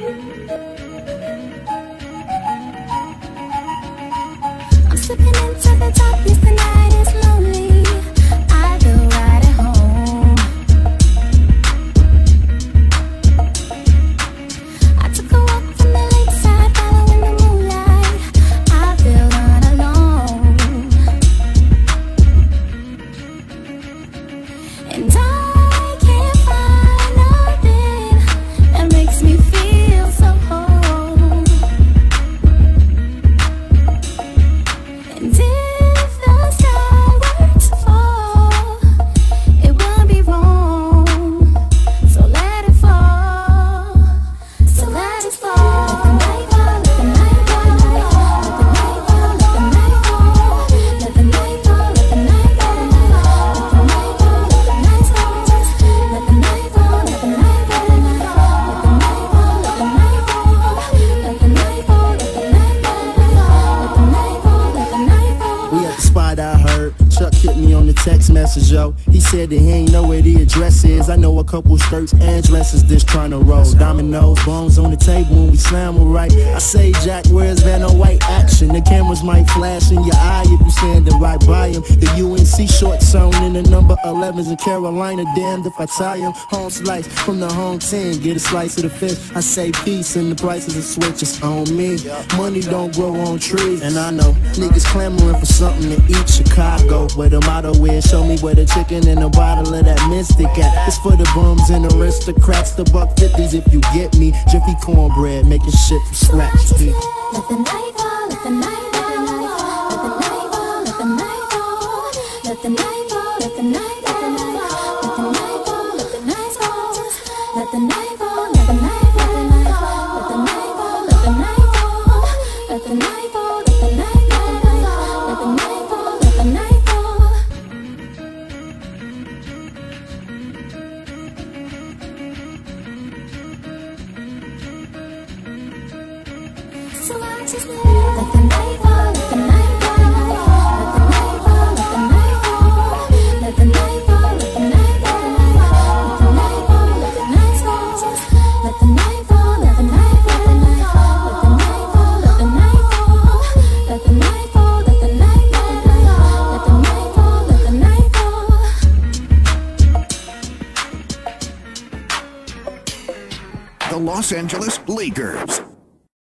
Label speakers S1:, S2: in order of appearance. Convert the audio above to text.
S1: I'm slipping into the
S2: darkness tonight. Message, yo. He said that he ain't know where the address is. I know a couple skirts and dresses just trying to roll. Dominoes, bones on the table when we slam right. I say, Jack, where's Vanna White action? The cameras might flash in your eye if standing right by him. The UNC short zone in the number 11s in Carolina. Damned if I tie him. Home slice from the home team. Get a slice of the fish. I say peace and the prices of switches on me. Money don't grow on trees. And I know niggas clamoring for something to eat. Chicago, where the motto is show me where the chicken and a bottle of that mystic at. It's for the bums and aristocrats, the buck fifties if you get me. Jiffy cornbread, making shit from scratch.
S1: Let consciousness.
S3: The Los Angeles Lakers.